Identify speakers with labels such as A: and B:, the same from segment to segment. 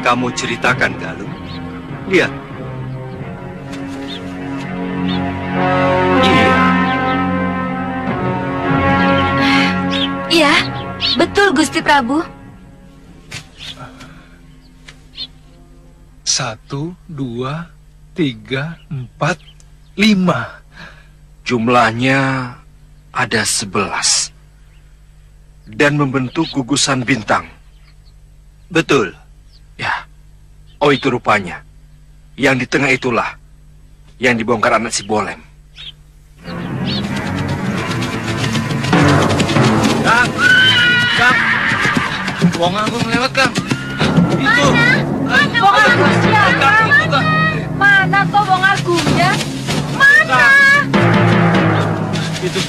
A: yang kamu ceritakan, Galuh? Lihat. Iya.
B: Iya, betul Gusti Prabu.
C: Satu, dua, tiga, empat, lima.
A: Jumlahnya ada sebelas. Dan membentuk gugusan bintang. Betul. Oh itu rupanya. Yang di tengah itulah. Yang dibongkar anak si Bolem.
C: Kang, Kang, Wong Agung lewat Kang. Itu.
B: Wong Agung siapa? Mana kok Wong Agungnya? Mana?
C: Itu.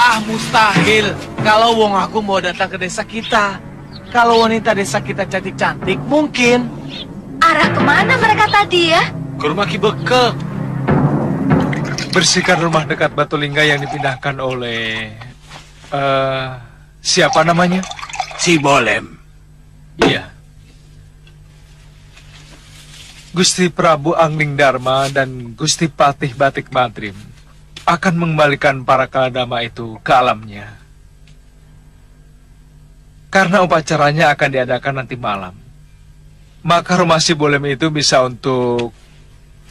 C: Ah mustahil kalau Wong Agung mau datang ke desa kita. Kalau wanita desa kita cantik-cantik, mungkin.
B: Arah ke mana mereka tadi ya?
C: Ke rumah Ki Beke. Bersihkan rumah dekat Batu Lingga yang dipindahkan oleh... eh siapa namanya?
A: Si Bolem.
C: Iya. Gusti Prabu Angling Dharma dan Gusti Patih Batik Madrim akan mengembalikan para kaladama itu ke alamnya. Karena upacaranya akan diadakan nanti malam. Maka rumah si Bolem itu bisa untuk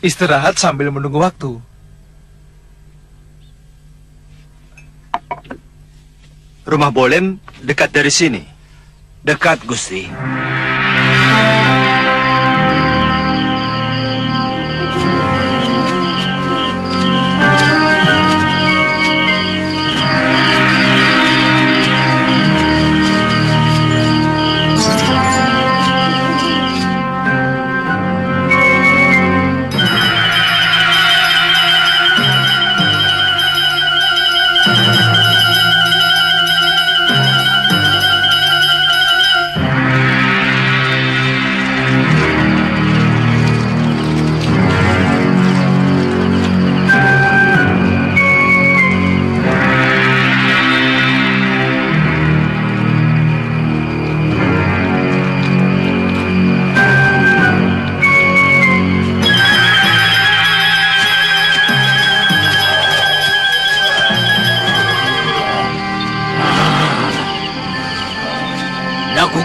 C: istirahat sambil menunggu waktu.
A: Rumah Bolem dekat dari sini. Dekat, Gusti.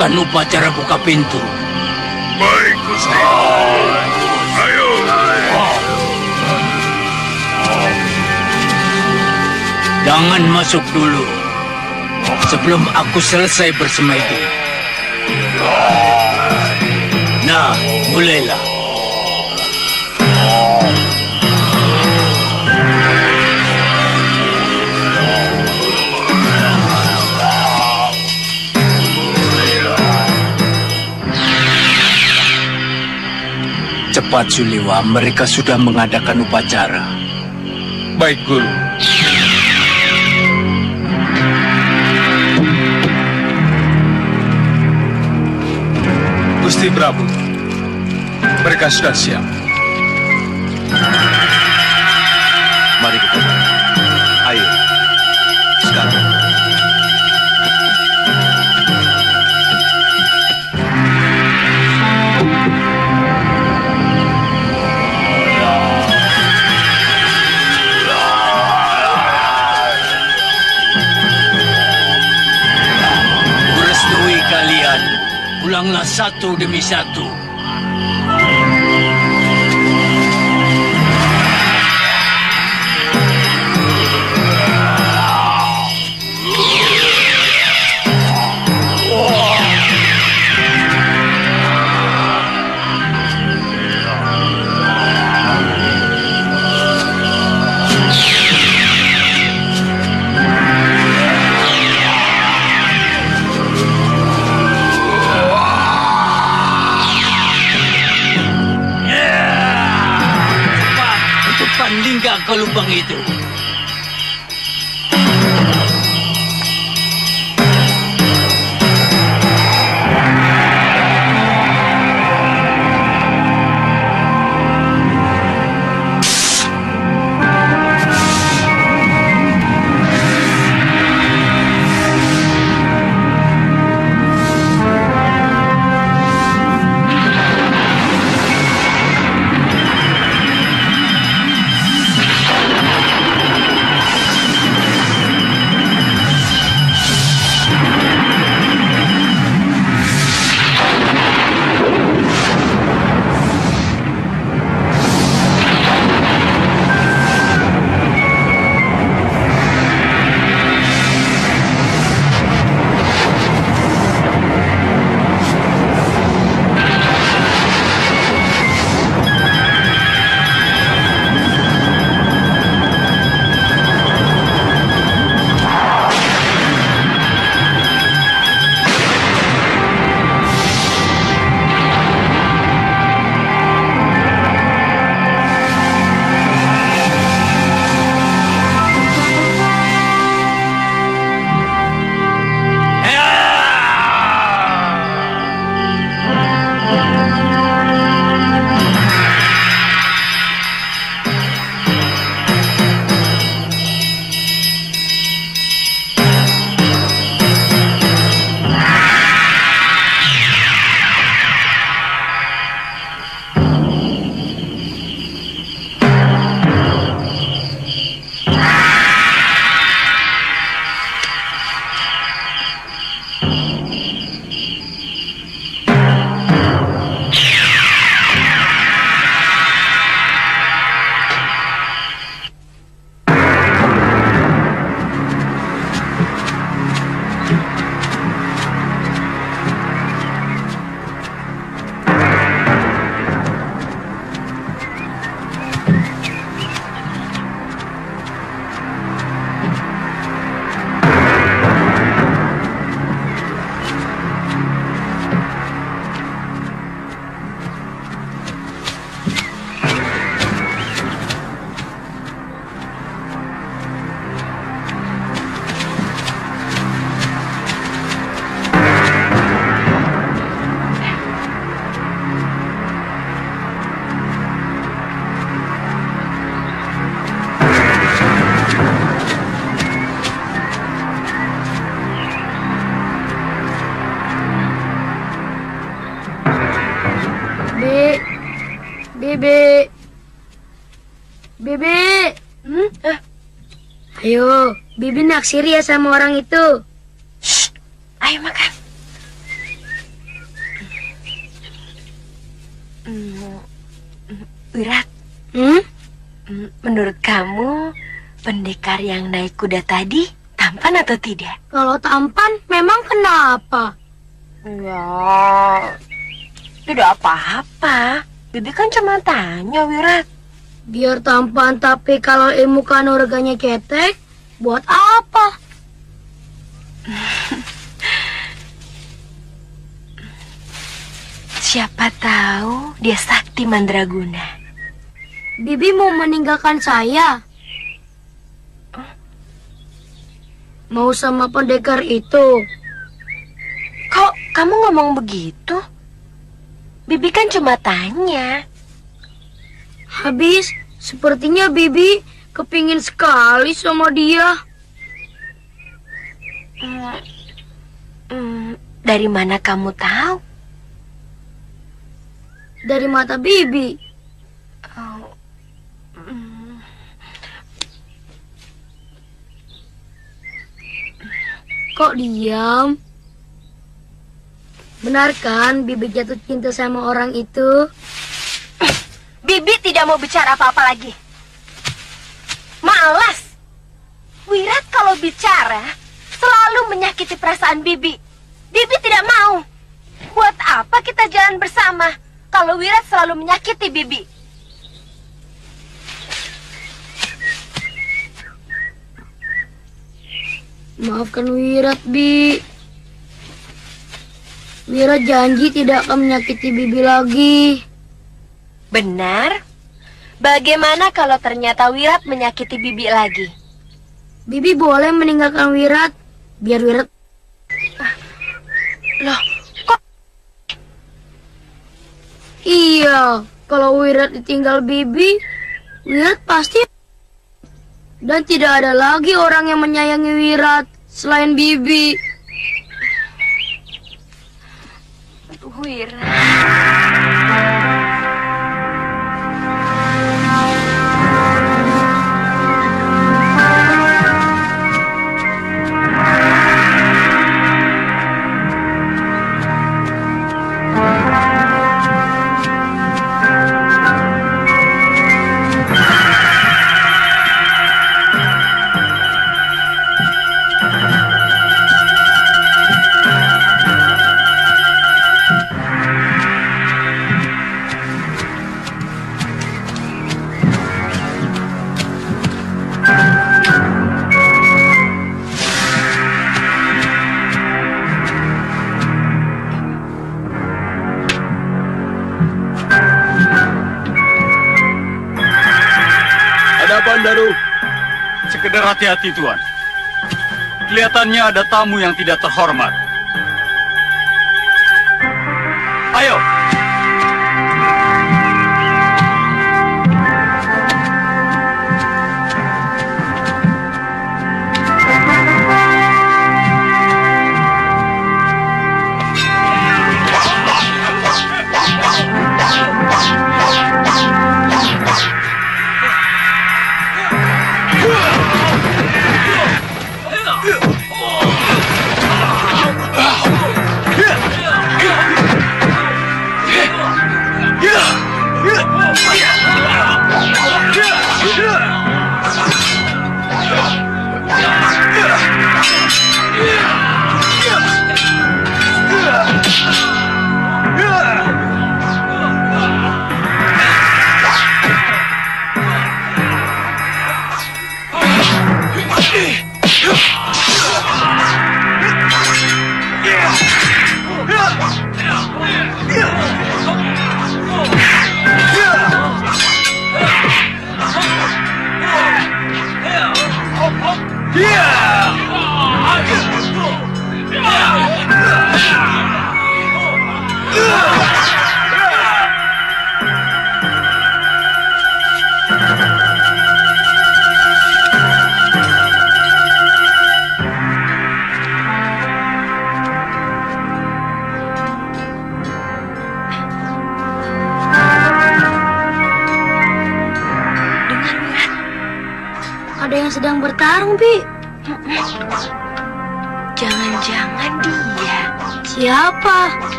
D: Lakukan upacara buka pintu.
E: Baik, Gusti. Ayo.
D: Jangan masuk dulu. Sebelum aku selesai bersemedi. Nah, mulailah. Cepat Suliwa, mereka sudah mengadakan upacara.
C: Baik, Guru. Gusti Prabu, mereka sudah siap.
D: Satu demi satu. Lubang itu.
F: Bibi, Bibi. Hmm? Ayo, Bibi naksir ya sama orang itu.
G: Ayo makan. Hmm, Wirat,
F: Hmm?
G: hmm, menurut kamu pendekar yang naik kuda tadi tampan atau tidak?
F: Kalau tampan, memang kenapa?
G: Ya, tidak apa-apa. Bibi kan cuma tanya, Wirat.
F: Biar tampan, tapi kalau ilmu kanuraganya cetek, buat apa?
G: Siapa tahu dia sakti mandraguna.
F: Bibi mau meninggalkan saya. Mau sama pendekar itu.
G: Kok kamu ngomong begitu? Bibi kan cuma tanya.
F: Habis, sepertinya Bibi kepingin sekali sama dia.
G: Hmm, hmm, dari mana kamu tahu?
F: Dari mata Bibi.
G: Oh, hmm.
F: Kok diam? Benar kan Bibi jatuh cinta sama orang itu?
G: Bibi tidak mau bicara apa-apa lagi. Malas. Wirat kalau bicara selalu menyakiti perasaan Bibi. Bibi tidak mau. Buat apa kita jalan bersama kalau Wirat selalu menyakiti Bibi?
F: Maafkan Wirat, Bi. Wirat janji tidak akan menyakiti Bibi lagi.
G: Benar? Bagaimana kalau ternyata Wirat menyakiti Bibi lagi?
F: Bibi boleh meninggalkan Wirat, biar Wirat
G: Loh, kok
F: Iya, kalau Wirat ditinggal Bibi, Wirat pasti dan tidak ada lagi orang yang menyayangi Wirat selain Bibi.
G: Wirat?
H: Hati-hati, Tuan. Kelihatannya ada tamu yang tidak terhormat.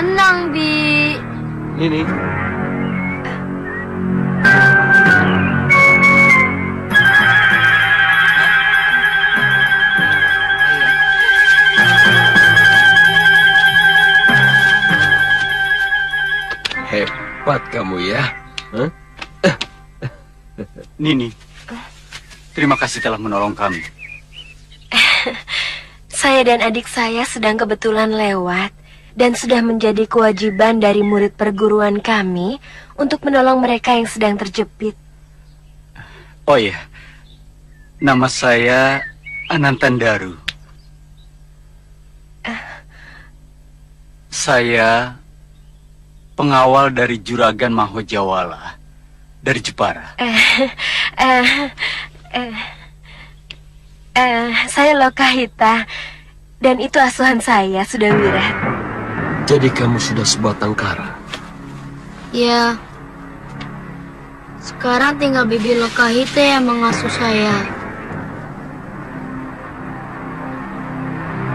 F: Tenang, Bi.
I: Ini. Hebat kamu ya. Hah?
H: Nini, terima kasih telah menolong kami.
G: Saya dan adik saya sedang kebetulan lewat dan sudah menjadi kewajiban dari murid perguruan kami untuk menolong mereka yang sedang terjepit.
H: Oh iya, nama saya Anantandaru. Saya pengawal dari Juragan Mahojawala dari Jepara.
G: Eh, eh, eh, eh, saya Lokahita dan itu asuhan saya sudah wirat.
I: Jadi kamu sudah sebatang kara.
F: Ya. Sekarang tinggal Bibi Lokahite yang mengasuh saya.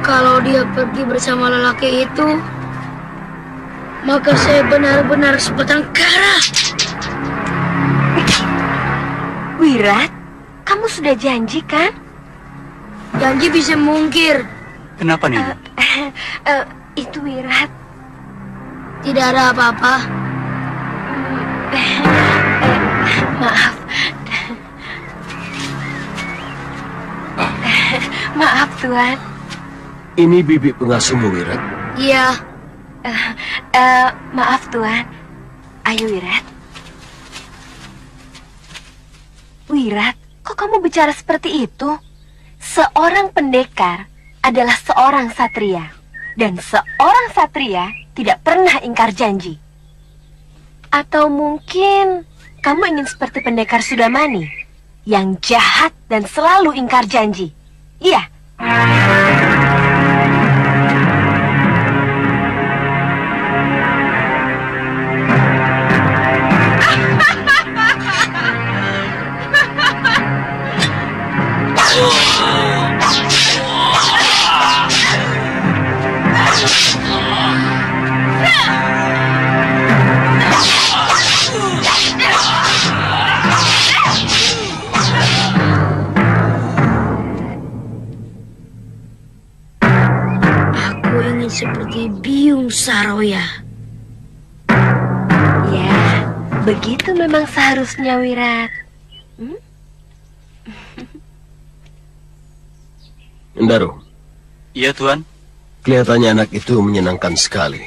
F: Kalau dia pergi bersama lelaki itu, maka saya benar-benar sebatang kara.
G: Wirat, kamu sudah janji kan?
F: Janji bisa mungkir.
H: Kenapa Nini?
G: Eh, eh, itu Wirat.
F: Tidak ada apa-apa.
G: Maaf. Maaf Tuan.
I: Ini bibi pengasuhmu, Wirat.
F: Iya,
G: Eh, maaf Tuan. Ayo Wirat. Wirat, kok kamu bicara seperti itu? Seorang pendekar adalah seorang satria. Dan seorang satria tidak pernah ingkar janji. Atau mungkin kamu ingin seperti pendekar Sudamani yang jahat dan selalu ingkar janji. Iya, memang seharusnya Wirat.
I: Endaro,
H: Iya Tuan.
I: kelihatannya anak itu menyenangkan sekali.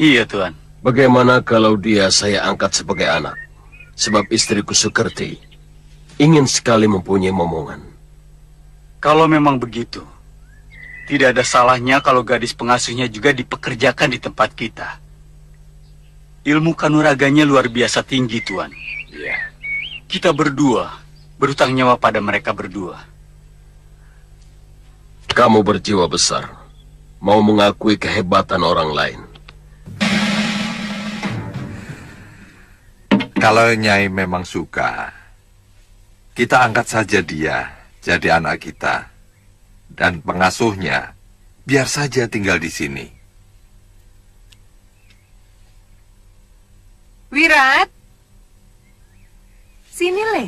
H: Iya Tuan.
I: Bagaimana kalau dia saya angkat sebagai anak? Sebab istriku Sukerti ingin sekali mempunyai momongan.
H: Kalau memang begitu, Tidak ada salahnya kalau gadis pengasuhnya juga dipekerjakan di tempat kita. Ilmu kanuraganya luar biasa tinggi, Tuan.
I: Iya.
H: Kita berdua berutang nyawa pada mereka berdua.
I: Kamu berjiwa besar. Mau mengakui kehebatan orang lain.
J: Kalau Nyai memang suka, kita angkat saja dia jadi anak kita. Dan pengasuhnya, biar saja tinggal di sini.
K: Wirat. Sini, Le.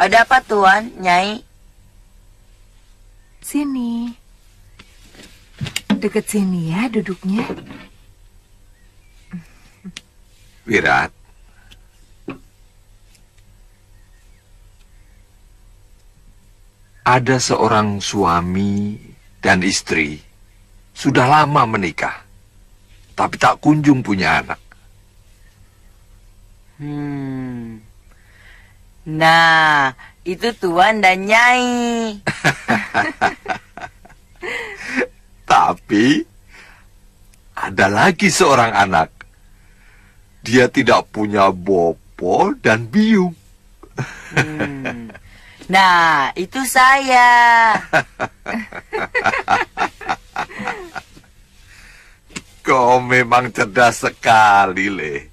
L: Ada apa, Tuan, Nyai?
K: Sini. Deket sini ya duduknya.
J: Wirat, ada seorang suami dan istri sudah lama menikah, tapi tak kunjung punya anak.
L: Hmm. Nah, itu Tuan dan Nyai.
J: Tapi ada lagi seorang anak. Dia tidak punya bopo dan biung.
L: Hmm. Nah, itu saya.
J: Kau memang cerdas sekali, Le.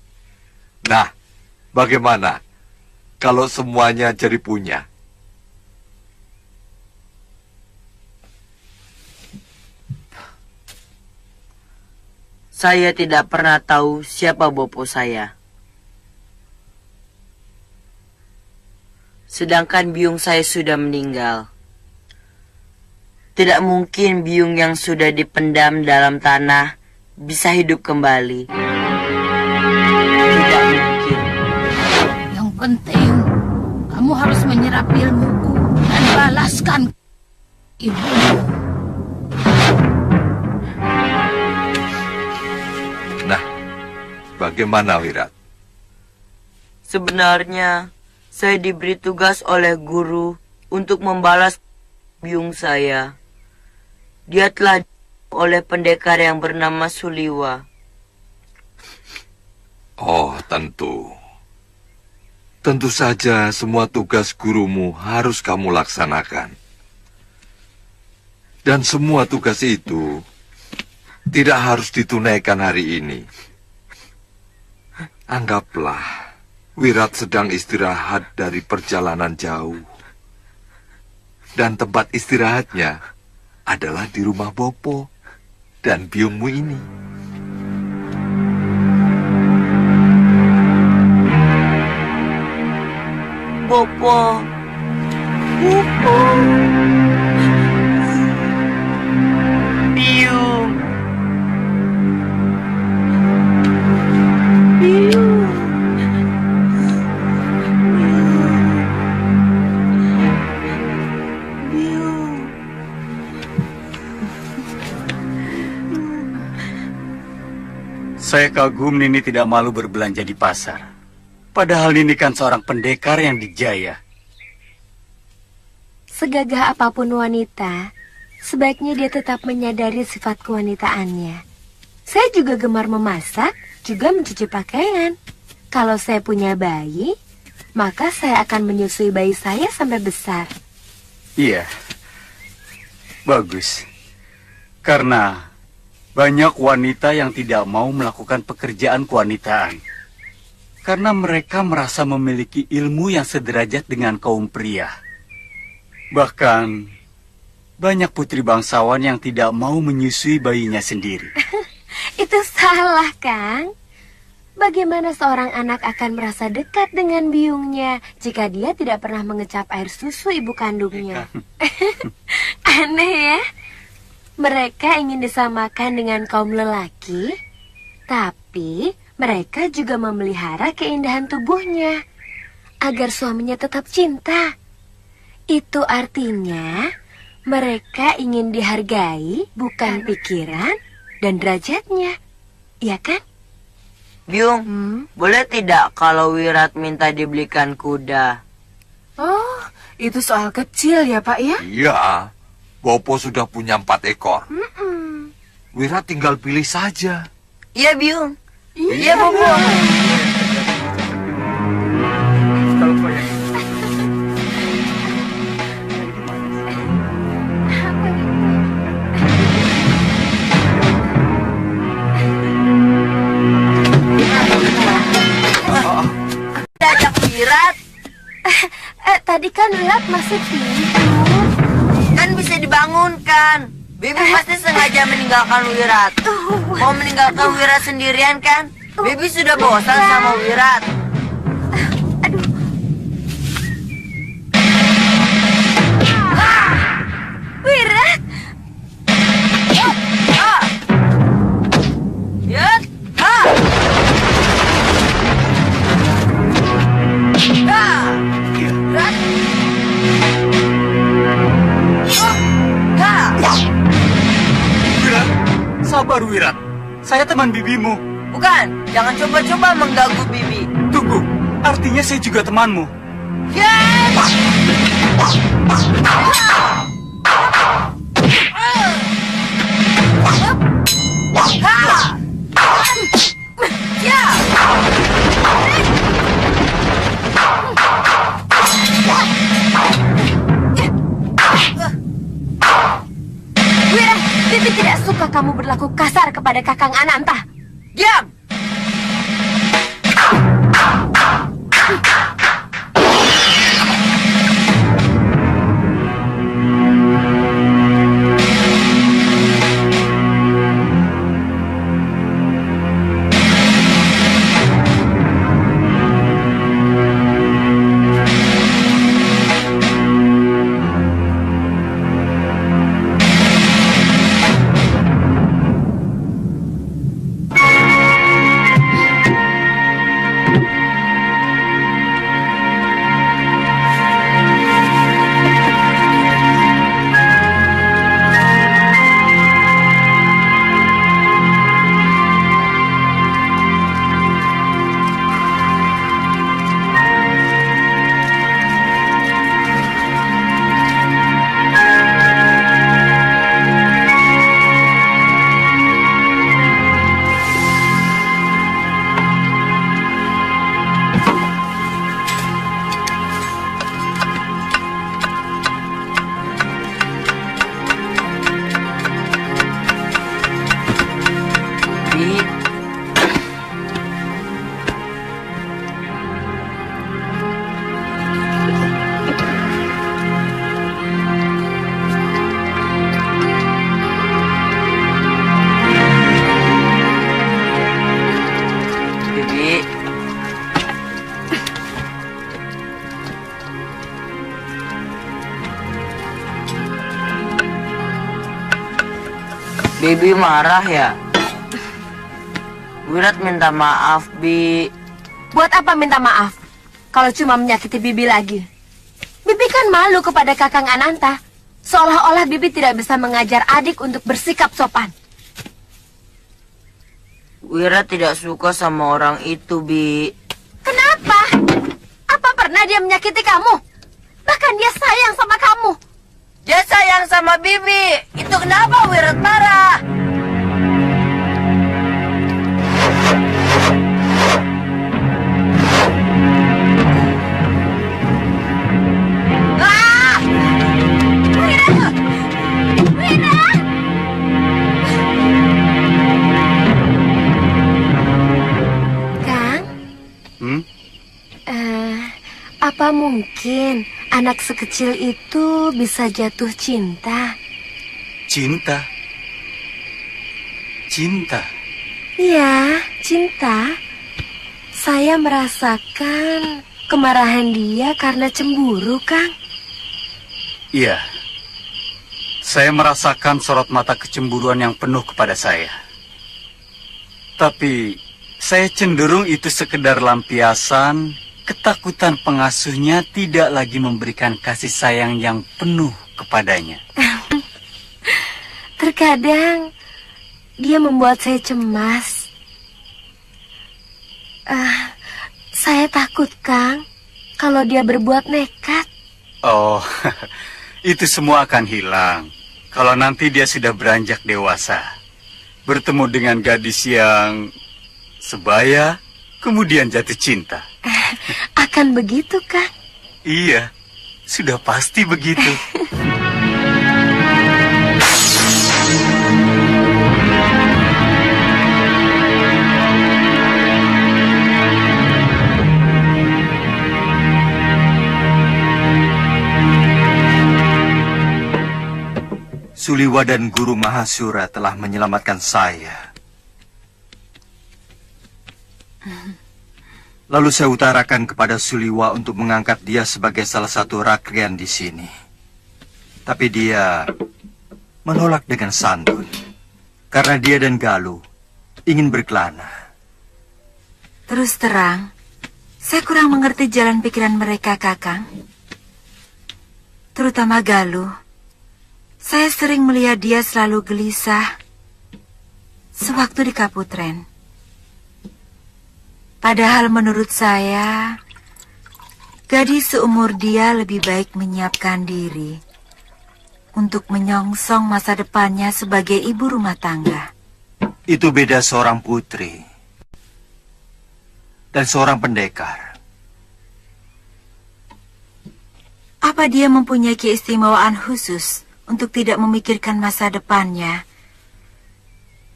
J: Nah, bagaimana kalau semuanya jadi punya?
L: Saya tidak pernah tahu siapa bopo saya. Sedangkan biung saya sudah meninggal. Tidak mungkin biung yang sudah dipendam dalam tanah bisa hidup kembali. Tidak mungkin.
M: Yang penting, kamu harus menyerap ilmuku dan balaskan ibumu.
J: Nah, bagaimana Wirat?
L: Sebenarnya, saya diberi tugas oleh guru untuk membalas biung saya. Dia telah oleh pendekar yang bernama Suliwa.
J: Oh, tentu. Tentu saja semua tugas gurumu harus kamu laksanakan. Dan semua tugas itu tidak harus ditunaikan hari ini. Anggaplah Wirat sedang istirahat dari perjalanan jauh. Dan tempat istirahatnya adalah di rumah Bopo dan biungmu ini.
L: Bopo. Bopo.
H: Saya kagum Nini tidak malu berbelanja di pasar. Padahal Nini kan seorang pendekar yang dijaya.
G: Segagah apa pun wanita, sebaiknya dia tetap menyadari sifat kewanitaannya. Saya juga gemar memasak, juga mencuci pakaian. Kalau saya punya bayi, maka saya akan menyusui bayi saya sampai besar.
H: Iya. Bagus. Karena banyak wanita yang tidak mau melakukan pekerjaan kewanitaan. Karena mereka merasa memiliki ilmu yang sederajat dengan kaum pria. Bahkan banyak putri bangsawan yang tidak mau menyusui bayinya sendiri.
G: Itu salah, Kang. Bagaimana seorang anak akan merasa dekat dengan biungnya jika dia tidak pernah mengecap air susu ibu kandungnya? Aneh ya. Mereka ingin disamakan dengan kaum lelaki, tapi mereka juga memelihara keindahan tubuhnya agar suaminya tetap cinta. Itu artinya mereka ingin dihargai bukan pikiran dan derajatnya. Iya kan?
L: Biung, boleh tidak kalau Wirat minta dibelikan kuda?
K: Oh, itu soal kecil ya, Pak ya?
J: Iya, Bopo sudah punya empat ekor.
G: Mm-mm.
J: Wira tinggal pilih saja.
L: Iya, Biung. Iya, Bobo. Diajak Wirat.
G: Eh, tadi kan Wirat masih tidur.
L: Kan dibangunkan. Bibi pasti sengaja meninggalkan Wirat. Mau meninggalkan Wirat sendirian kan? Bibi sudah bosan sama. Wirat,
H: sabar Wirat. Saya teman bibimu.
L: Bukan, jangan coba-coba mengganggu Bibi.
H: Tunggu, artinya saya juga temanmu.
L: Yat! Ha!
G: Bibi tidak suka kamu berlaku kasar kepada Kakang Ananta.
L: Diam! Bibi marah ya? Wirat minta maaf, Bi.
G: Buat apa minta maaf? Kalau cuma menyakiti Bibi lagi. Bibi kan malu kepada Kakang Ananta. Seolah-olah Bibi tidak bisa mengajar adik untuk bersikap sopan.
L: Wira tidak suka sama orang itu, Bi.
G: Kenapa? Apa pernah dia menyakiti kamu? Bahkan dia sayang sama kamu.
L: Dia sayang sama Bibi. Itu kenapa Wirat marah?
G: Apa mungkin anak sekecil itu bisa jatuh cinta?
H: Cinta. Cinta.
G: Iya, cinta. Saya merasakan kemarahan dia karena cemburu, Kang.
H: Iya. Saya merasakan sorot mata kecemburuan yang penuh kepada saya. Tapi saya cenderung itu sekedar lampiasan ketakutan pengasuhnya tidak lagi memberikan kasih sayang yang penuh kepadanya.
G: Terkadang dia membuat saya cemas. Ah, saya takut, Kang, kalau dia berbuat nekat.
H: Oh, itu semua akan hilang. Kalau nanti dia sudah beranjak dewasa, bertemu dengan gadis yang sebaya, kemudian jatuh cinta.
K: Akan begitu, Kang?
H: Iya, sudah pasti begitu.
N: Suliwa dan Guru Mahasura telah menyelamatkan saya. Lalu saya utarakan kepada Suliwa untuk mengangkat dia sebagai salah satu rakrian di sini. Tapi dia menolak dengan santun. Karena dia dan Galuh ingin berkelana.
K: Terus terang, saya kurang mengerti jalan pikiran mereka, Kakang. Terutama Galuh. Saya sering melihat dia selalu gelisah sewaktu di Kaputren. Padahal menurut saya, gadis seumur dia lebih baik menyiapkan diri untuk menyongsong masa depannya sebagai ibu rumah tangga.
N: Itu beda seorang putri dan seorang pendekar.
K: Apa dia mempunyai keistimewaan khusus untuk tidak memikirkan masa depannya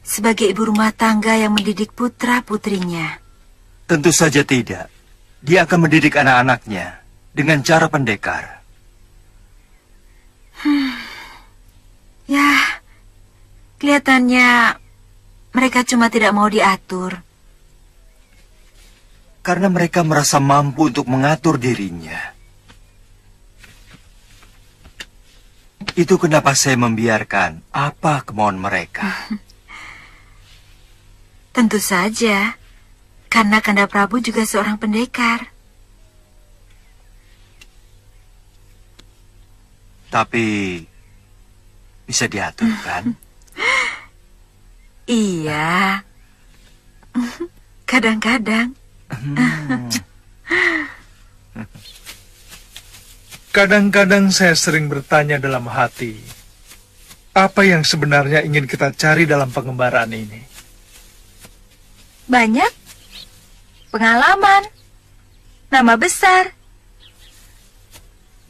K: sebagai ibu rumah tangga yang mendidik putra-putrinya?
N: Tentu saja tidak. Dia akan mendidik anak-anaknya dengan cara pendekar.
K: Hmm. Ya, kelihatannya mereka cuma tidak mau diatur.
N: Karena mereka merasa mampu untuk mengatur dirinya. Itu kenapa saya membiarkan apa kemauan mereka.
K: Tentu saja, karena Kanda Prabu juga seorang pendekar.
N: Tapi bisa diatur kan?
K: Iya. Kadang-kadang.
C: Kadang-kadang saya sering bertanya dalam hati, apa yang sebenarnya ingin kita cari dalam pengembaraan ini?
K: Banyak. Pengalaman. Nama besar.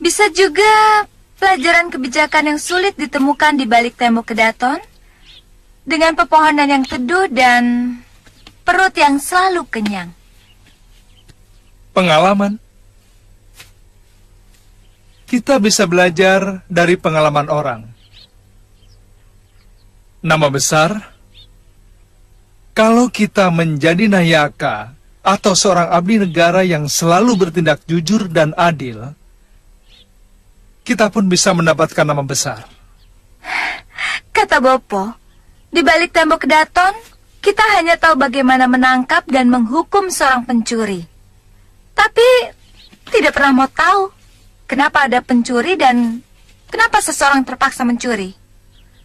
K: Bisa juga pelajaran kebijakan yang sulit ditemukan di balik tembok kedaton. Dengan pepohonan yang teduh dan perut yang selalu kenyang.
C: Pengalaman? Kita bisa belajar dari pengalaman orang. Nama besar? Kalau kita menjadi nayaka atau seorang abdi negara yang selalu bertindak jujur dan adil, kita pun bisa mendapatkan nama besar.
K: Kata Bopo, di balik tembok kedaton, kita hanya tahu bagaimana menangkap dan menghukum seorang pencuri. Tapi tidak pernah mau tahu kenapa ada pencuri dan kenapa seseorang terpaksa mencuri.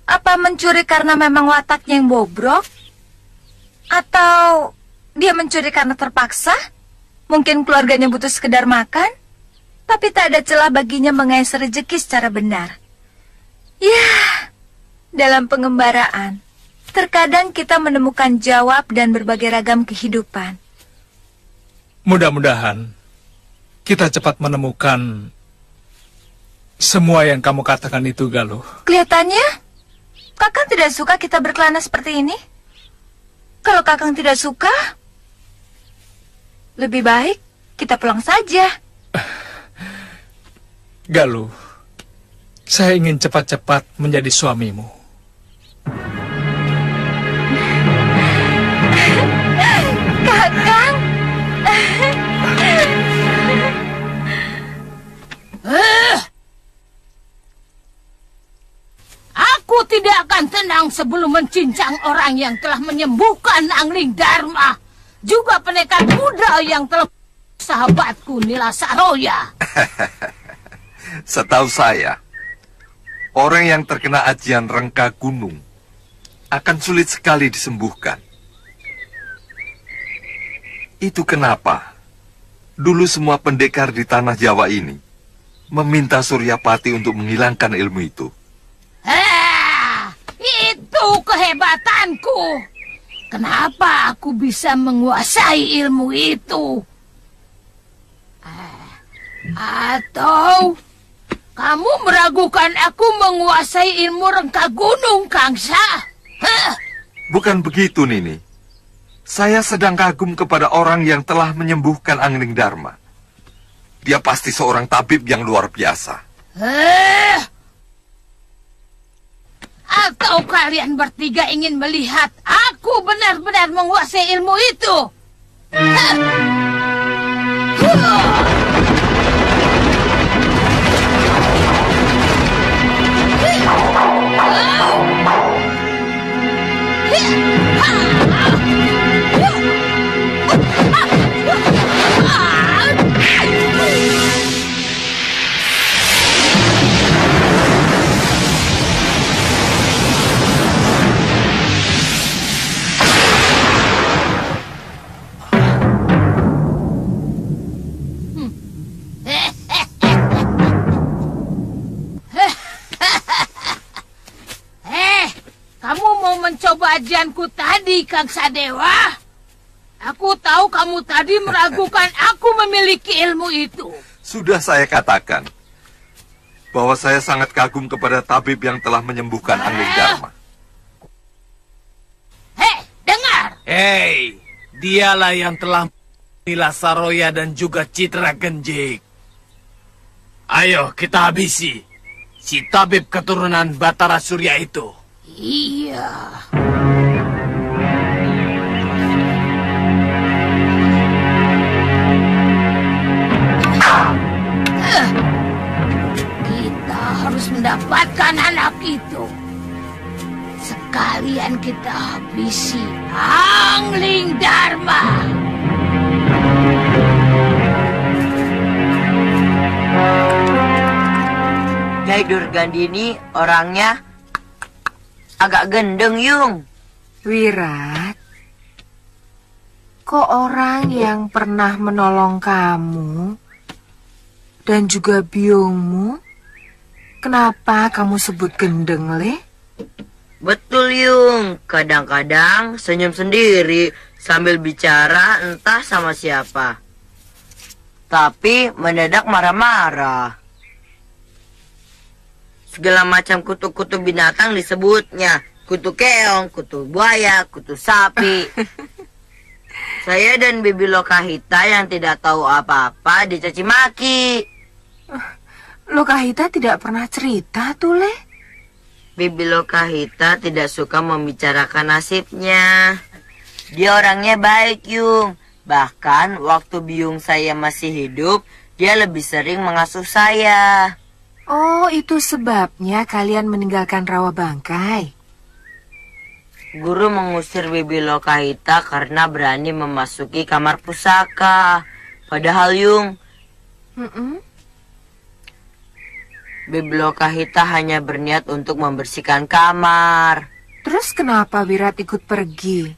K: Apa mencuri karena memang wataknya yang bobrok? Atau dia mencuri karena terpaksa? Mungkin keluarganya butuh sekedar makan? Tapi tak ada celah baginya mengais rezeki secara benar. Ya, dalam pengembaraan, terkadang kita menemukan jawab dan berbagai ragam kehidupan.
C: Mudah-mudahan kita cepat menemukan semua yang kamu katakan itu, Galuh.
K: Kelihatannya, Kakang tidak suka kita berkelana seperti ini. Kalau Kakang tidak suka, lebih baik kita pulang saja.
C: Galuh, saya ingin cepat-cepat menjadi suamimu.
K: Kakang!
M: Aku tidak akan tenang sebelum mencincang orang yang telah menyembuhkan Angling Dharma. Juga pendekar muda yang telah sahabatku Nila Saroya.
J: Setahu saya, orang yang terkena ajian rengka gunung akan sulit sekali disembuhkan. Itu kenapa dulu semua pendekar di tanah Jawa ini meminta Suryapati untuk menghilangkan ilmu itu.
M: Eh, kehebatanku. Kenapa aku bisa menguasai ilmu itu? Eh, Atau kamu meragukan aku menguasai ilmu rengka gunung, Kangsa? Hah?
J: Bukan begitu, Nini. Saya sedang kagum kepada orang yang telah menyembuhkan Angling Dharma. Dia pasti seorang tabib yang luar biasa.
M: Eh? Atau kalian bertiga ingin melihat aku benar-benar menguasai ilmu itu? Hah? Mencoba ajianku tadi, Kang Sadewa? Aku tahu kamu tadi meragukan aku memiliki ilmu itu.
J: Sudah saya katakan bahwa saya sangat kagum kepada tabib yang telah menyembuhkan Angling Dharma.
M: Hei, dengar!
O: Hei, dialah yang telah Nila Saroya dan juga Citra Genjik. Ayo kita habisi si tabib keturunan Batara Surya itu.
M: Iya. Eh, Kita harus mendapatkan anak itu. Sekalian kita habisi Angling Dharma.
L: Nyai Durgandini orangnya agak gendeng, Yung.
P: Wirat, kok orang yang pernah menolong kamu dan juga biungmu, kenapa kamu sebut gendeng, Le?
L: Betul, Yung. Kadang-kadang senyum sendiri sambil bicara entah sama siapa. Tapi mendadak marah-marah. Segala macam kutu-kutu binatang disebutnya. Kutu keong, kutu buaya, kutu sapi. Saya dan Bibi Lokahita yang tidak tahu apa-apa dicaci maki.
P: Lokahita tidak pernah cerita tuh, Le.
L: Bibi Lokahita tidak suka membicarakan nasibnya. Dia orangnya baik, Yung. Bahkan waktu biung saya masih hidup, dia lebih sering mengasuh saya.
P: Oh, itu sebabnya kalian meninggalkan rawa bangkai.
L: Guru mengusir Bibi Lokahita karena berani memasuki kamar pusaka. Padahal Yung,
P: Mm-mm.
L: Bibi Lokahita hanya berniat untuk membersihkan kamar.
P: Terus kenapa Wirat ikut pergi?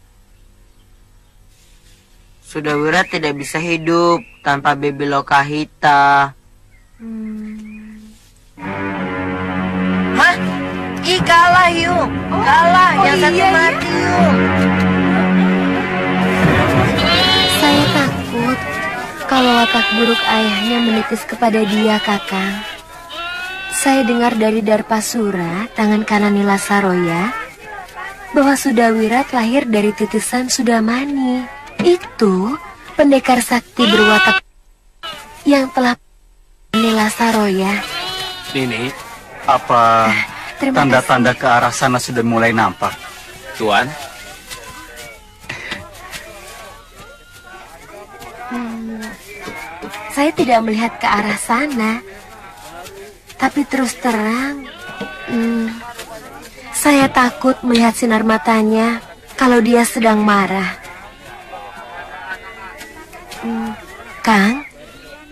L: Sudah Wirat tidak bisa hidup tanpa Bibi Lokahita. Hah? Ih kalah Yung. Kalah.
P: oh
L: Yang satu
P: iya, iya.
L: mati Yung.
G: Saya takut kalau watak buruk ayahnya menitis kepada dia, Kakang. Saya dengar dari Darpasura, tangan kanan Nila Saroya, bahwa Sudawirat lahir dari titisan Sudamani. Itu pendekar sakti berwatak yang telah Nila Saroya.
H: Nini, apa tanda-tanda ke arah sana sudah mulai nampak?
O: Tuan,
G: Hmm, saya tidak melihat ke arah sana. Tapi terus terang, hmm, saya takut melihat sinar matanya kalau dia sedang marah. Hmm, Kang,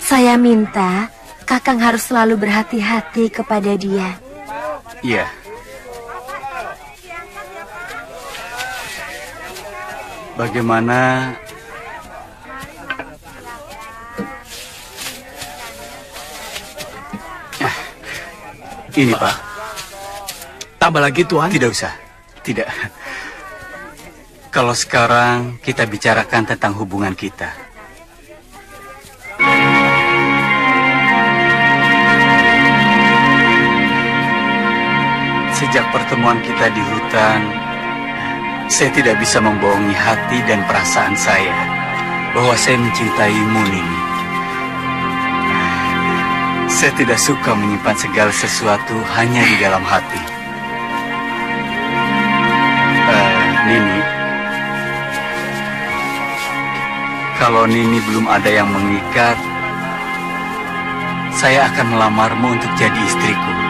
G: saya minta Kakang harus selalu berhati-hati kepada dia.
H: Iya. Bagaimana Ah, Ini, Pak.
O: tambah lagi Tuan.
H: Tidak usah. Tidak. Kalau sekarang kita bicarakan tentang hubungan kita. Sejak pertemuan kita di hutan, saya tidak bisa membohongi hati dan perasaan saya bahwa saya mencintaimu, Nini. Saya tidak suka menyimpan segala sesuatu hanya di dalam hati. Eh, Nini, kalau Nini belum ada yang mengikat, saya akan melamarmu untuk jadi istriku.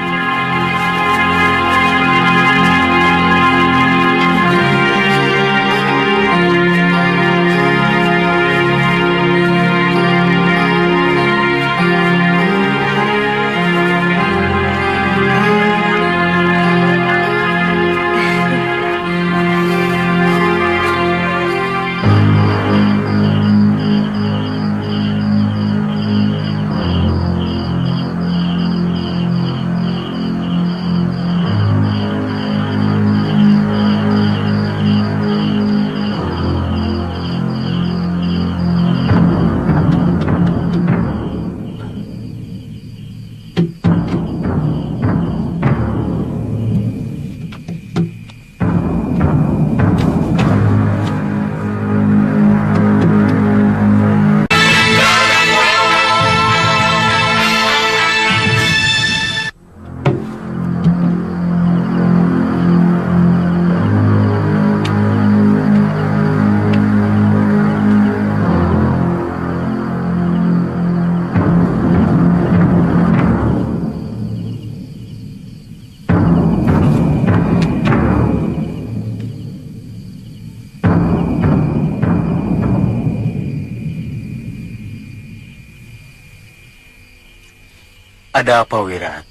H: Ada apa, Wirat?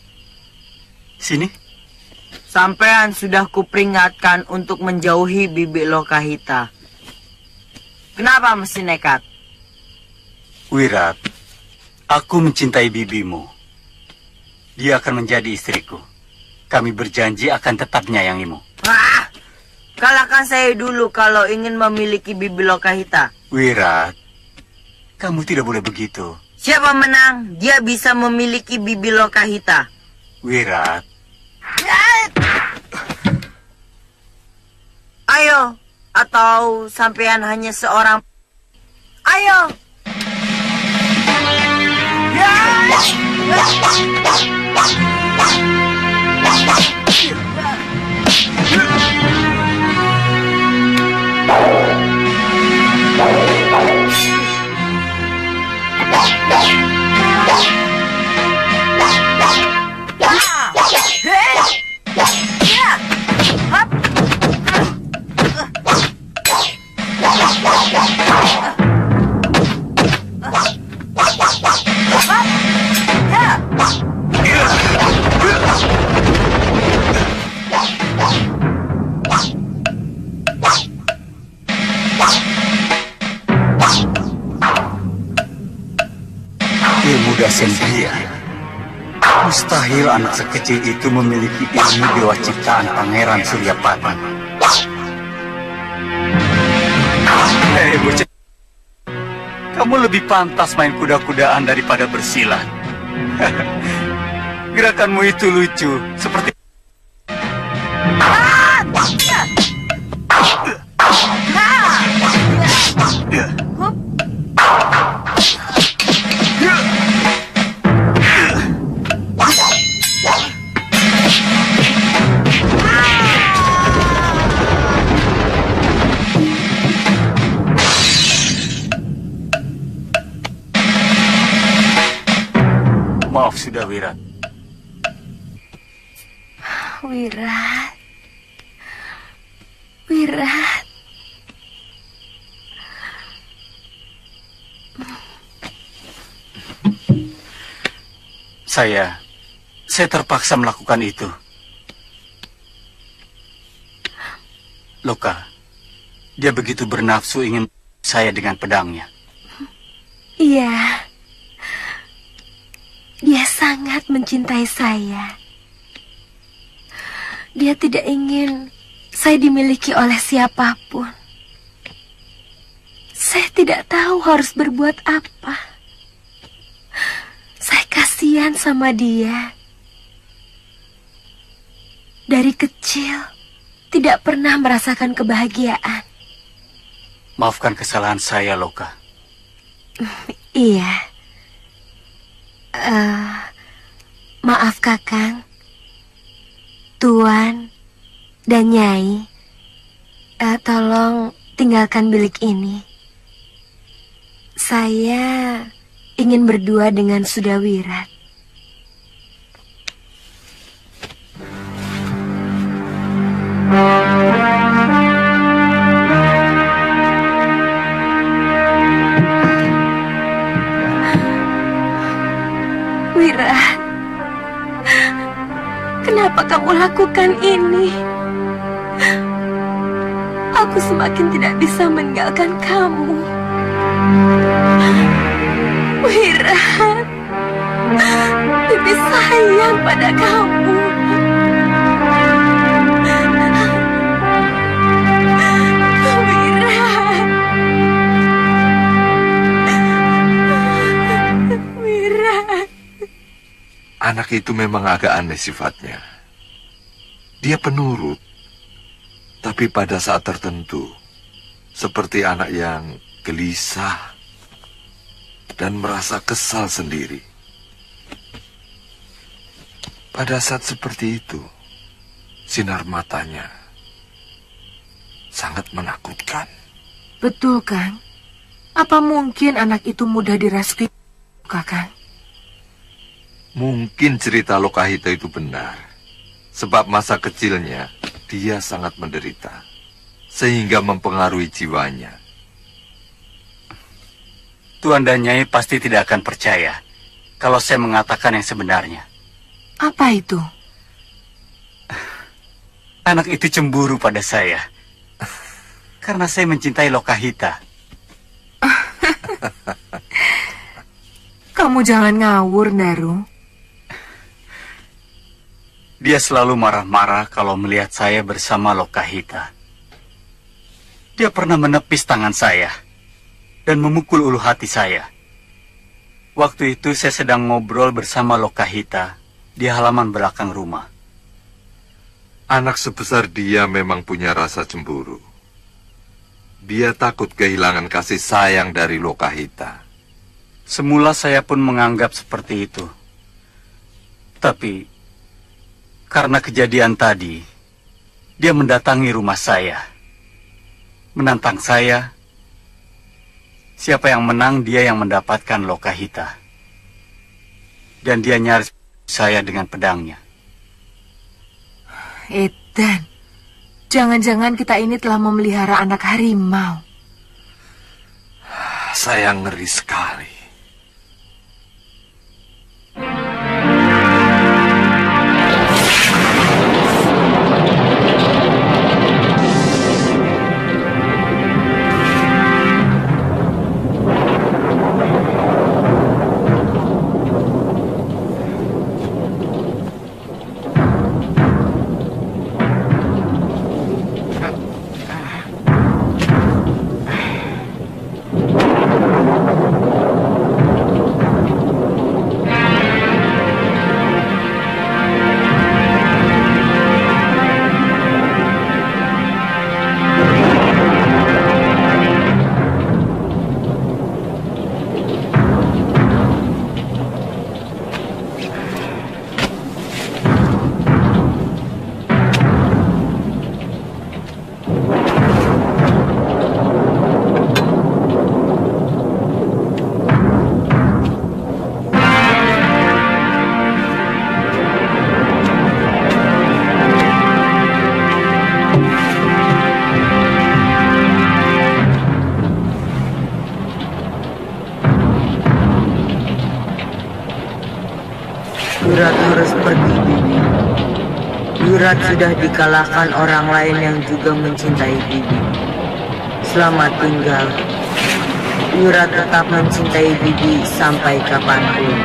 H: Sini.
L: Sampean sudah kuperingatkan untuk menjauhi bibi Lokahita. Kenapa mesti nekat?
H: Wirat, aku mencintai bibimu. Dia akan menjadi istriku. Kami berjanji akan tetap menyayangimu.
L: Ah, kalahkan saya dulu kalau ingin memiliki bibi Lokahita.
H: Wirat, kamu tidak boleh begitu.
L: Siapa menang, dia bisa memiliki bibi Lokahita.
H: Wirat,
L: Ayo, atau sampean hanya seorang... Ayo!
H: ilmu Mustahil anak sekecil itu memiliki ilmu dewa ciptaan Pangeran Suryapati. Hei bocah, kamu lebih pantas main kuda-kudaan daripada bersilat. Gerakanmu itu lucu, seperti Maaf sudah Wirat.
K: Wirat. Wirat.
H: Saya, saya terpaksa melakukan itu. Loka, dia begitu bernafsu ingin saya dengan pedangnya.
K: Iya. Sangat mencintai saya. Dia tidak ingin saya dimiliki oleh siapa pun.
G: Saya tidak tahu harus berbuat apa. Saya kasihan sama dia. Dari kecil, tidak pernah merasakan kebahagiaan.
H: Maafkan kesalahan saya, Loka.
G: Iya. Eh, maaf Kakang. Tuan dan Nyai. Eh, tolong tinggalkan bilik ini. Saya ingin berdua dengan Sudawirat. Wirat, kenapa kamu lakukan ini? Aku semakin tidak bisa meninggalkan kamu. Wirat, Bibi sayang pada kamu.
J: Anak itu memang agak aneh sifatnya. Dia penurut, tapi pada saat tertentu, seperti anak yang gelisah dan merasa kesal sendiri. Pada saat seperti itu, sinar matanya sangat menakutkan.
P: Betul, Kang. Apa mungkin anak itu mudah dirasuki, Kakang?
J: Mungkin cerita Lokahita itu benar. Sebab masa kecilnya dia sangat menderita. Sehingga mempengaruhi jiwanya.
H: Tuan dan Nyai pasti tidak akan percaya kalau saya mengatakan yang sebenarnya.
P: Apa itu?
H: Anak itu cemburu pada saya. Karena saya mencintai Lokahita.
P: Kamu jangan ngawur, Daru.
H: Dia selalu marah-marah kalau melihat saya bersama Lokahita. Dia pernah menepis tangan saya dan memukul ulu hati saya. Waktu itu saya sedang ngobrol bersama Lokahita di halaman belakang rumah.
J: Anak sebesar dia memang punya rasa cemburu. Dia takut kehilangan kasih sayang dari Lokahita.
H: Semula saya pun menganggap seperti itu. Tapi karena kejadian tadi, dia mendatangi rumah saya. Menantang saya. Siapa yang menang, dia yang mendapatkan Lokahita. Dan dia nyaris saya dengan pedangnya.
P: Edan, jangan-jangan kita ini telah memelihara anak harimau.
J: Saya ngeri sekali.
L: Sudah dikalahkan orang lain yang juga mencintai Bibi. Selamat tinggal. Yurat tetap mencintai Bibi sampai kapan
G: pun.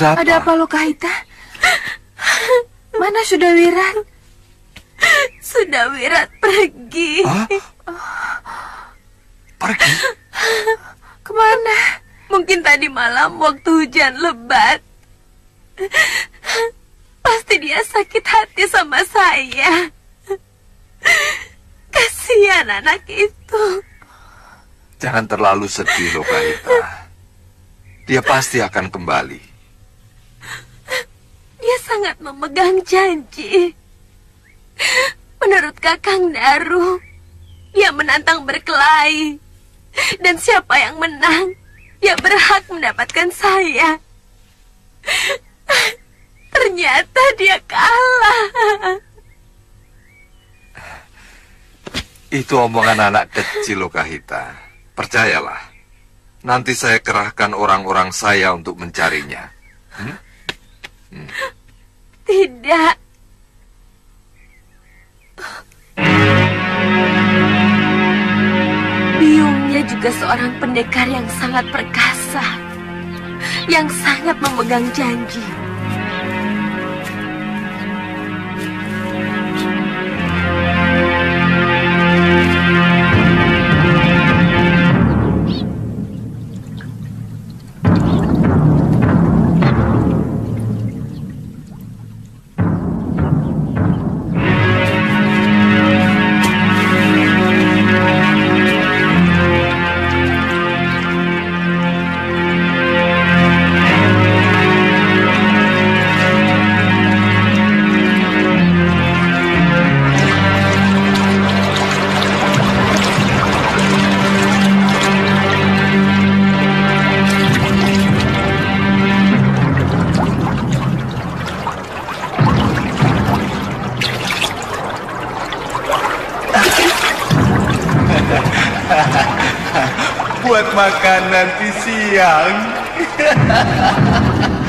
J: Ada apa? Ada apa
P: lo Kahita? Mana sudah Wirat?
G: Sudah Wirat pergi.
J: Pergi?
P: Ke mana?
G: Mungkin tadi malam waktu hujan lebat. Pasti dia sakit hati sama saya. Kasihan anak itu.
J: Jangan terlalu sedih, Lokahita. Dia pasti akan kembali.
G: Dia sangat memegang janji. Menurut Kakang Daru, dia menantang berkelahi. Dan siapa yang menang, dia berhak mendapatkan saya. Ternyata dia kalah.
J: Itu omongan anak kecil, Lokahita. Percayalah. Nanti saya kerahkan orang-orang saya untuk mencarinya. Hmm?
G: Tidak. Biungnya juga seorang pendekar yang sangat perkasa. Yang sangat memegang janji.
Q: Nanti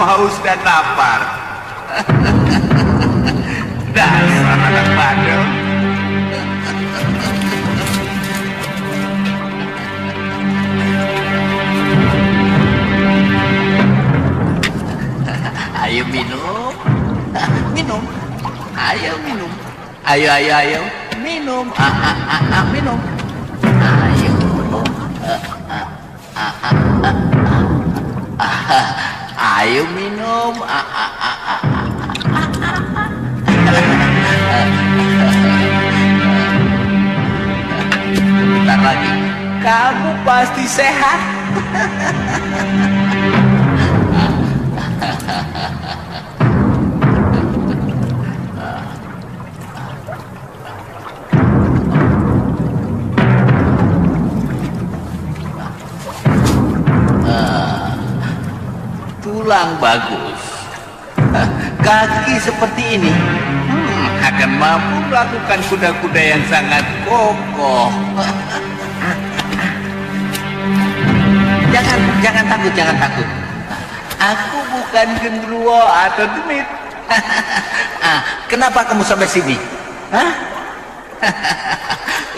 R: haus dan lapar. Dasar anak bandel.
S: Ayo minum. Minum. Ayo minum. Ayo ayo ayo. Minum. Ah, ah, ah, ah, minum. Ayo minum. Ah, ah, ah.
R: Bentar lagi. Kamu pasti sehat.
S: Tulang bagus. Kaki seperti ini hmm, akan mampu melakukan kuda-kuda yang sangat kokoh. jangan, jangan takut, jangan takut. Aku bukan genderuwo atau demit. ah, kenapa kamu sampai sini?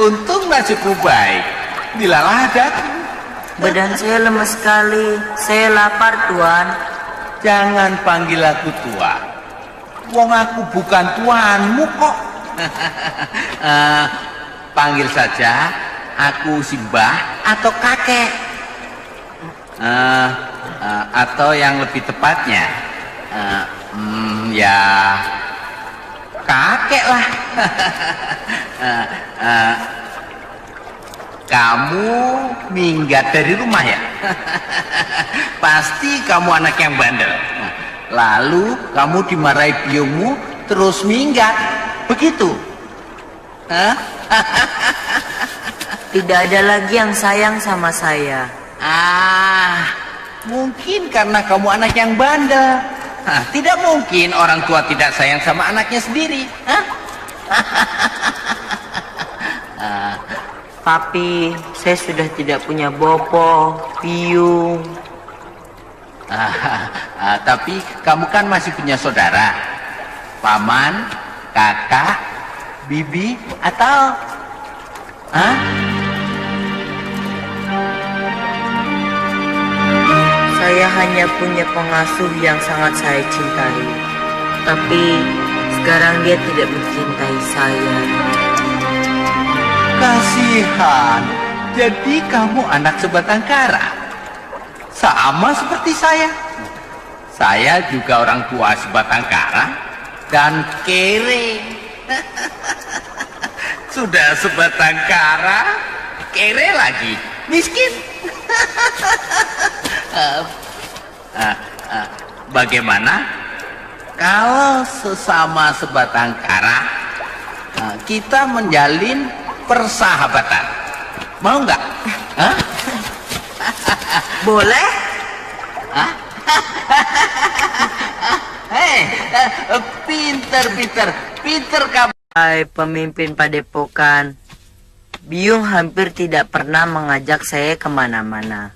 S: Untung nasibku baik. Dilalah datang.
L: Badan saya lemas sekali. Saya lapar, Tuan.
S: Jangan panggil aku tua. Wong aku bukan tuanmu kok. uh, panggil saja aku Simbah atau kakek. Uh, uh, atau yang lebih tepatnya, uh, hmm, ya kakek lah. uh, uh, kamu minggat dari rumah ya? Pasti kamu anak yang bandel. Lalu kamu dimarahi biungmu terus minggat. Begitu?
L: Tidak ada lagi yang sayang sama saya.
S: Ah, mungkin karena kamu anak yang bandel. Hah, tidak mungkin orang tua tidak sayang sama anaknya sendiri. Hah?
L: ah, Papi, saya sudah tidak punya bopo, piung.
S: Ah, ah, tapi kamu kan masih punya saudara, paman, kakak, bibi, atau, ah?
L: Saya hanya punya pengasuh yang sangat saya cintai, tapi sekarang dia tidak mencintai saya.
S: Kasihan, jadi kamu anak sebatang kara. Sama seperti saya. Saya juga orang tua sebatang kara dan kere. Sudah sebatang kara, kere lagi, miskin. uh, uh, uh, bagaimana kalau sesama sebatang kara kita menjalin persahabatan? Mau nggak? Hah?
L: Boleh?
S: Hah? Hei, uh, pinter, pinter, pinter kamu.
L: Hai pemimpin padepokan, Biung hampir tidak pernah mengajak saya ke mana-mana.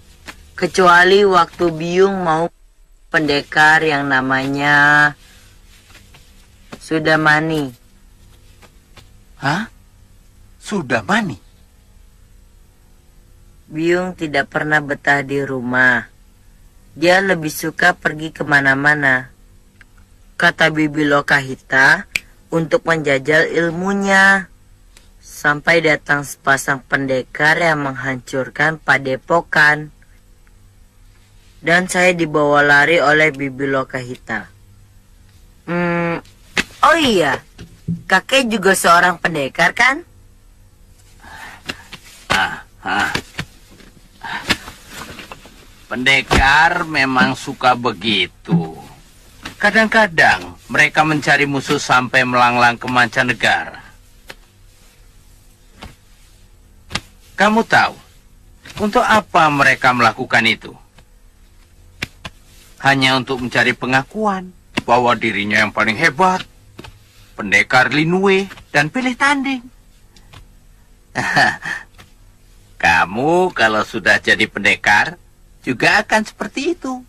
L: Kecuali waktu Biung mau pendekar yang namanya Sudamani.
S: Hah? Sudamani?
L: Biung tidak pernah betah di rumah. Dia lebih suka pergi ke mana-mana. Kata Bibi Lokahita untuk menjajal ilmunya. Sampai datang sepasang pendekar yang menghancurkan padepokan. Dan saya dibawa lari oleh Bibi Lokahita. Hmm, oh iya, kakek juga seorang pendekar kan?
S: Pendekar memang suka begitu. Kadang-kadang mereka mencari musuh sampai melanglang ke mancanegara. Kamu tahu, untuk apa mereka melakukan itu? Hanya untuk mencari pengakuan bahwa dirinya yang paling hebat, pendekar Linue, dan pilih tanding. Kamu kalau sudah jadi pendekar, juga akan seperti itu.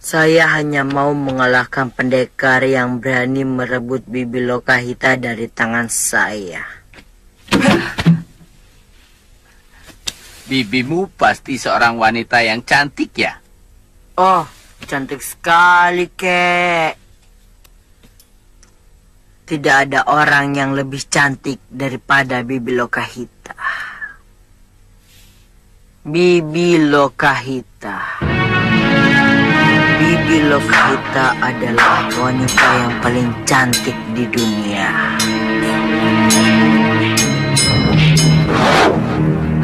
L: Saya hanya mau mengalahkan pendekar yang berani merebut Bibi Lokahita dari tangan saya.
S: Bibimu pasti seorang wanita yang cantik ya?
L: Oh, cantik sekali, kek. Tidak ada orang yang lebih cantik daripada Bibi Lokahita. Bibi Lokahita. Bibi Lokahita adalah wanita yang paling cantik di dunia.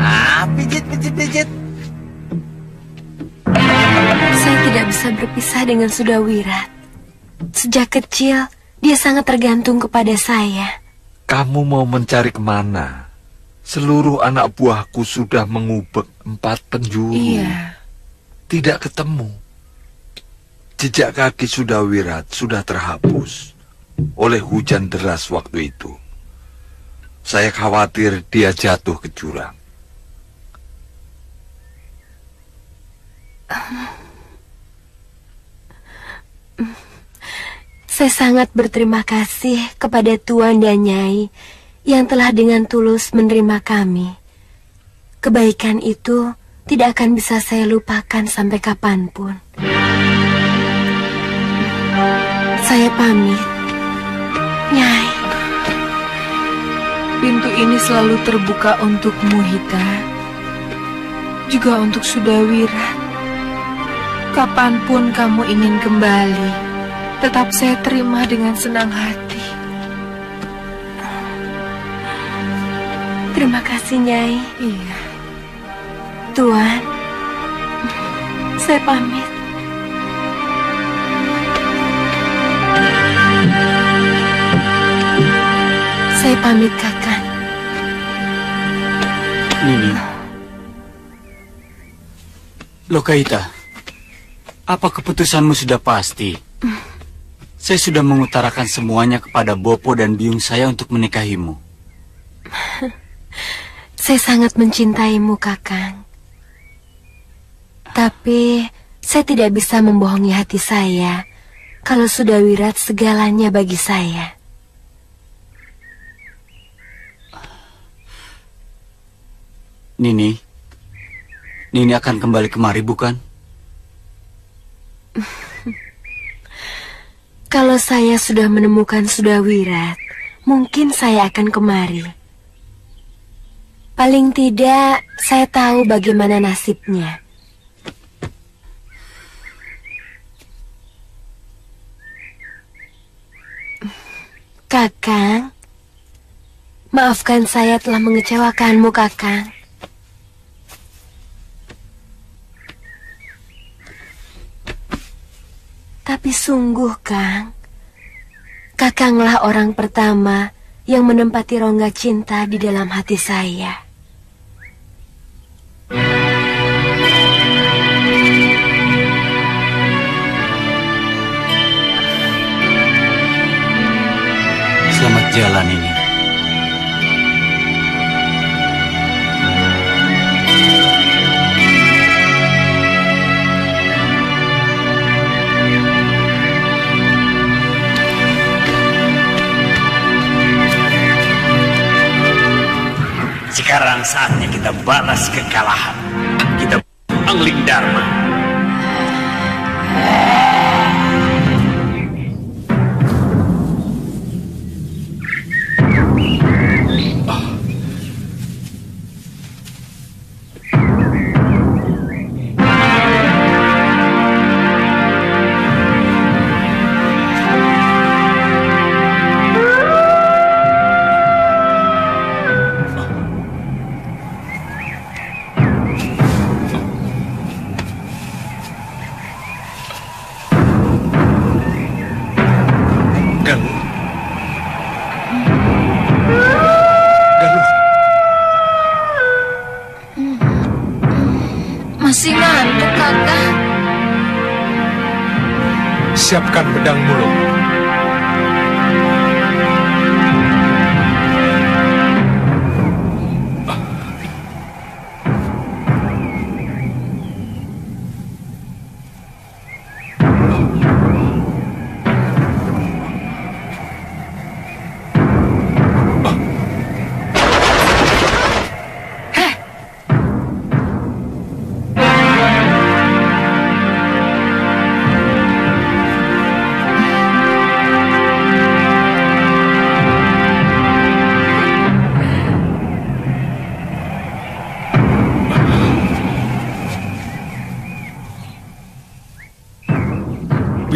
S: Ah, pijit, pijit, pijit.
G: Saya tidak bisa berpisah dengan Sudawirat. Sejak kecil, dia sangat tergantung kepada saya.
J: Kamu mau mencari ke mana? Seluruh anak buahku sudah mengubek empat penjuru.
P: Iya.
J: Tidak ketemu. Jejak kaki Sudawirat sudah terhapus oleh hujan deras waktu itu. Saya khawatir dia jatuh ke jurang.
G: Saya sangat berterima kasih kepada Tuan dan Nyai yang telah dengan tulus menerima kami. Kebaikan itu tidak akan bisa saya lupakan sampai kapan pun. Saya pamit. Nyai.
P: Pintu ini selalu terbuka untukmu, Hita. Juga untuk Sudawira. Kapan pun kamu ingin kembali, tetap saya terima dengan senang hati.
G: Terima kasih, Nyai.
P: Iya.
G: Tuan, saya pamit. Saya pamit, Kakak.
H: Nini. Lokaita, apa keputusanmu sudah pasti? Saya sudah mengutarakan semuanya kepada Bopo dan biung saya untuk menikahimu.
G: Saya sangat mencintaimu, Kakang. Tapi saya tidak bisa membohongi hati saya kalau sudah wirat segalanya bagi saya.
H: Nini, Nini akan kembali kemari bukan?
G: Kalau saya sudah menemukan sudah wirat, mungkin saya akan kemari. Paling tidak, saya tahu bagaimana nasibnya. Kakang, maafkan saya telah mengecewakanmu, Kakang. Tapi sungguh, Kang, Kakanglah orang pertama yang menempati rongga cinta di dalam hati saya.
H: Selamat jalan
O: Sekarang saatnya kita balas kekalahan. Kita Angling Dharma.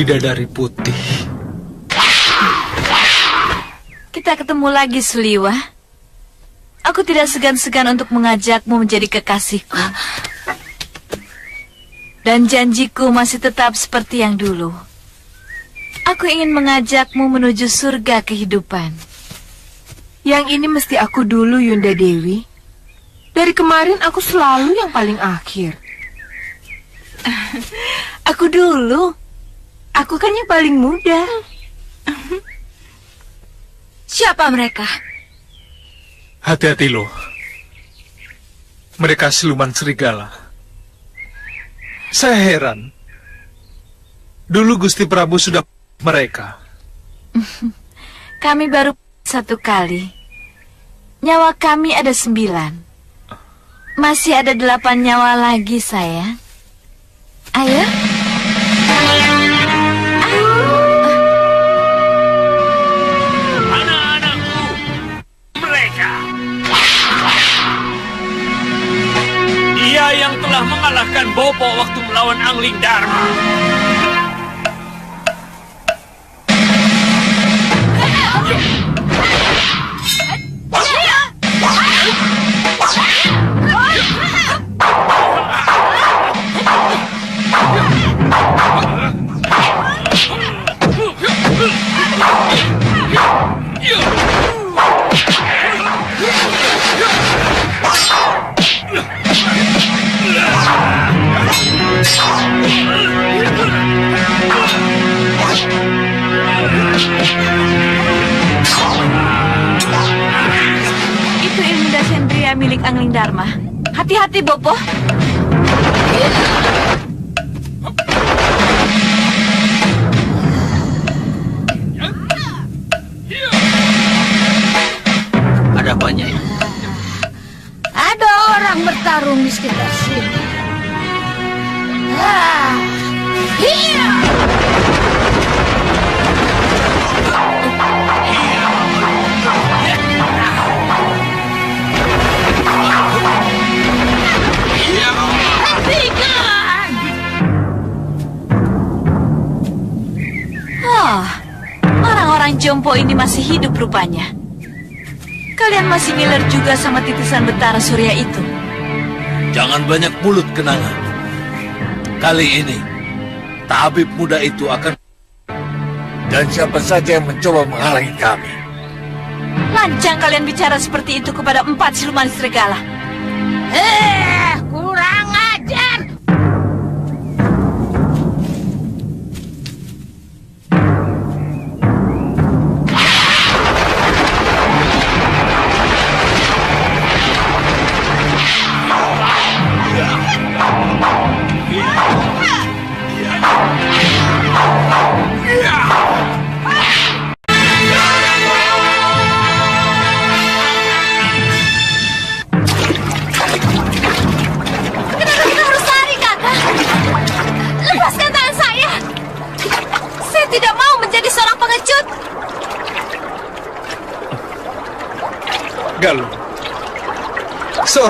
C: Bidadari putih.
K: Kita ketemu lagi, Suliwa. Aku tidak segan-segan untuk mengajakmu menjadi kekasihku. Dan janjiku masih tetap seperti yang dulu. Aku ingin mengajakmu menuju surga kehidupan.
P: Yang ini mesti aku dulu, Yunda Dewi. Dari kemarin aku selalu yang paling akhir.
K: Aku dulu. Aku kan yang paling muda. Siapa mereka?
C: Hati-hati loh. Mereka siluman serigala. Saya heran. Dulu Gusti Prabu sudah mereka.
K: Kami baru satu kali. Nyawa kami ada sembilan. Masih ada delapan nyawa lagi, sayang. Ayo.
O: Telah mengalahkan Bopo waktu melawan Angling Dharma.
K: Dharma. Hati-hati, Bopo.
S: Ada apa, Nyai?
M: Ada orang bertarung di sekitar sini.
K: Jompo ini masih hidup rupanya. Kalian masih ngiler juga sama titisan betara surya itu.
O: Jangan banyak mulut kenangan. Kali ini, tabib muda itu akan... Dan siapa saja yang mencoba menghalangi kami.
K: Lancang kalian bicara seperti itu kepada empat siluman serigala.
M: Eh, kurang ajar.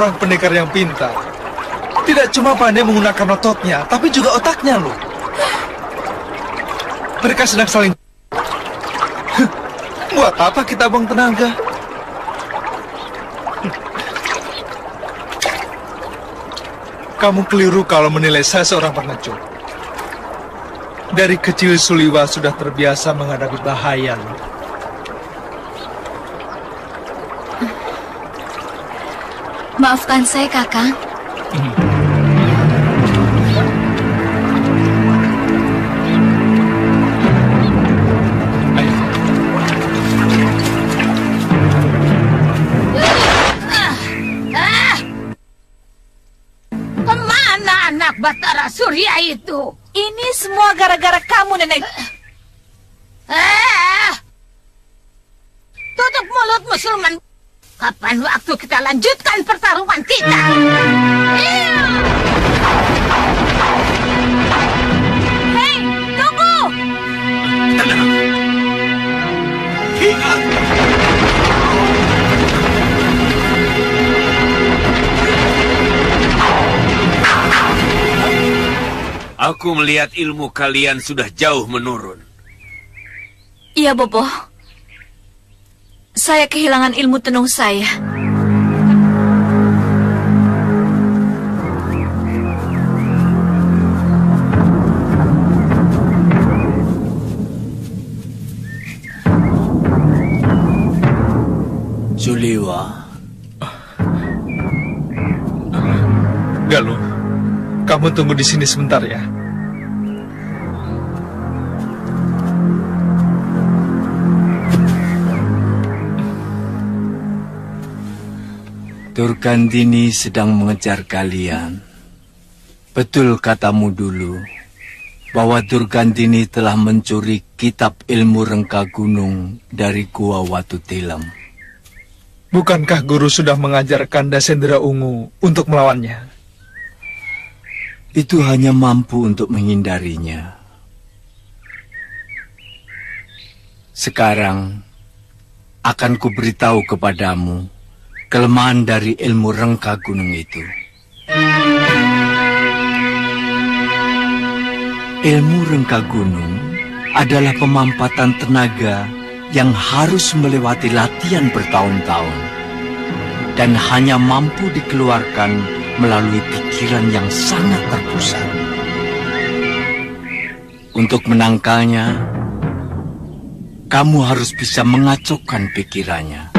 G: Seorang
C: pendekar yang pintar. Tidak cuma pandai menggunakan ototnya, tapi juga otaknya loh. Mereka sedang saling... Buat apa kita buang tenaga? Kamu keliru kalau menilai saya seorang pengecut. Dari kecil Suliwa sudah terbiasa menghadapi bahaya. loh.
K: Maafkan saya, Kakang.
M: Ke mana anak Batara Surya itu?
K: Ini semua gara-gara kamu, Nenek.
M: Ah! Tutup mulutmu, Sulman. Kapan waktu kita lanjutkan pertarungan kita? Iya!
G: Hei, tunggu!
O: Aku melihat ilmu kalian sudah jauh menurun.
K: Iya, Bobo. Saya kehilangan ilmu tenung saya.
O: Suliwa,
C: Galuh, kamu tunggu di sini sebentar ya.
H: Turkandini sedang mengejar kalian.
T: Betul katamu dulu, bahwa Durgandini telah mencuri kitab ilmu rengka gunung dari Gua Watu Tilam.
C: Bukankah guru sudah mengajarkan Dasendra Ungu untuk melawannya?
T: Itu hanya mampu untuk menghindarinya. Sekarang, akan kuberitahu kepadamu kelemahan dari ilmu rengka gunung itu. Ilmu rengka gunung adalah pemampatan tenaga yang harus melewati latihan bertahun-tahun dan hanya mampu dikeluarkan melalui pikiran yang sangat terpusat. Untuk menangkalnya, kamu harus bisa mengacaukan pikirannya.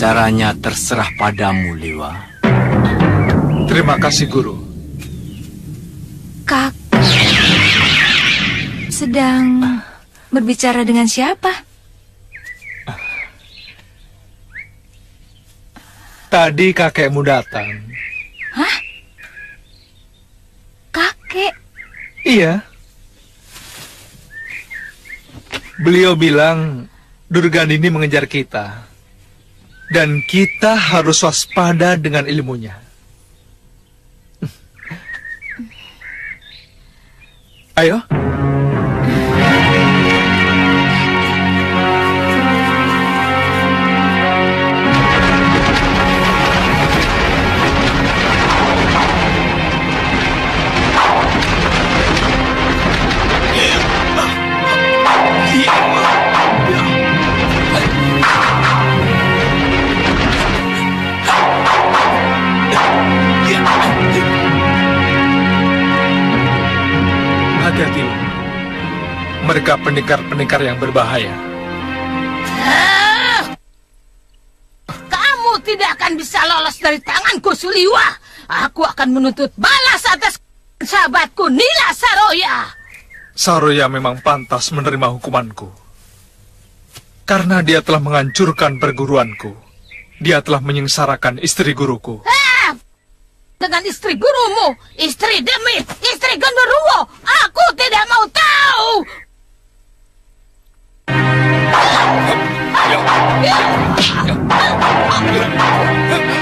T: Caranya terserah padamu, Lewa.
C: Terima kasih, Guru.
B: Kak, sedang berbicara dengan siapa?
C: Tadi kakekmu datang.
B: Hah? Kakek?
C: Iya. Beliau bilang Durgandini mengejar kita. Dan kita harus waspada dengan ilmunya. Ayo. Mereka pendekar-pendekar yang berbahaya.
M: Ah! Kamu tidak akan bisa lolos dari tanganku, Suliwa. Aku akan menuntut balas atas sahabatku Nila Saroya.
C: Saroya memang pantas menerima hukumanku. Karena dia telah menghancurkan perguruanku. Dia telah menyengsarakan istri guruku.
M: Ah! Dengan istri gurumu, istri Demit, istri Genderuwo, aku tidak mau tahu.
C: Ya.